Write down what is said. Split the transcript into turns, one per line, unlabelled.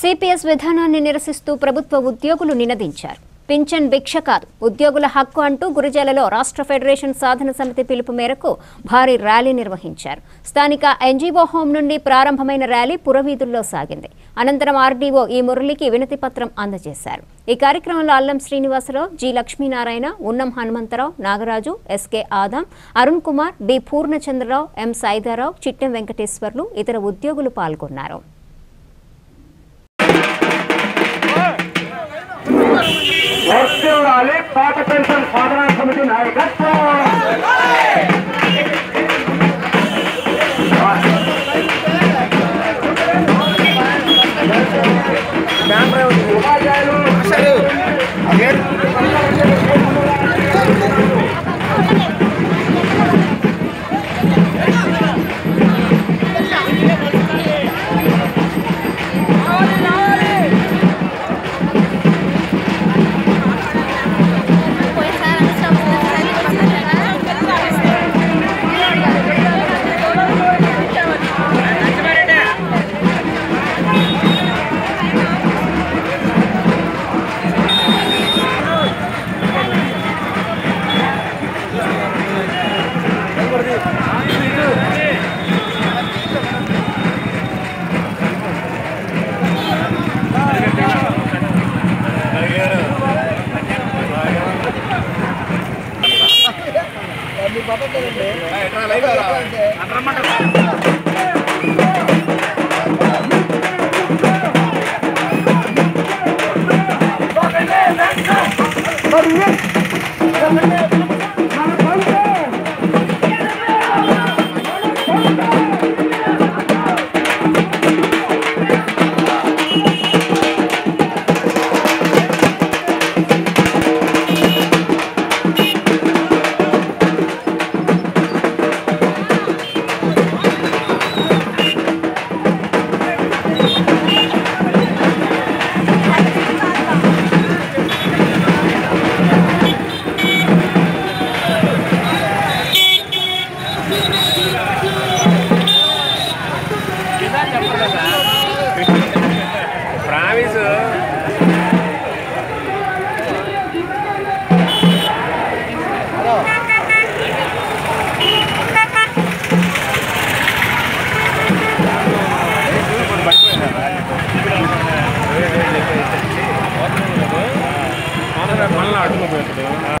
CPS విధానాన్ని నిరసిస్తూ ప్రభుత్వ ఉద్యోగులు నినదించారు. పింఛన్ భిక్ష కాదు ఉద్యోగుల హక్కు అంటూ గురిజాలలో రాష్ట్ర ఫెడరేషన్ సాధన సమితి పిలుపు మేరకు భారీ ర్యాలీ నిర్వహించారు. స్థానిక ఎన్జీఓ హోం నుండి ప్రారంభమైన ర్యాలీ పురవీధుల్లో సాగింది. అనంతరం ఆర్డీఓ ఈ మురళికి వినతి పత్రం అందజేశారు. ఈ కార్యక్రమంలో అల్లం Srinivasarao G Lakshminarayana Unnam Hanumantharao Nagaraju SK Adam Arun Kumar B Purnachandrarao M Saidharao Chittem Venkateswarlu ఇతర ఉద్యోగులు పాల్గొన్నారు.
వర్తిల్లాలి పాత పెన్షన్ సాధనా సమితి నాయకత్వం ఉపాధ్యాయులు
అంటే doing.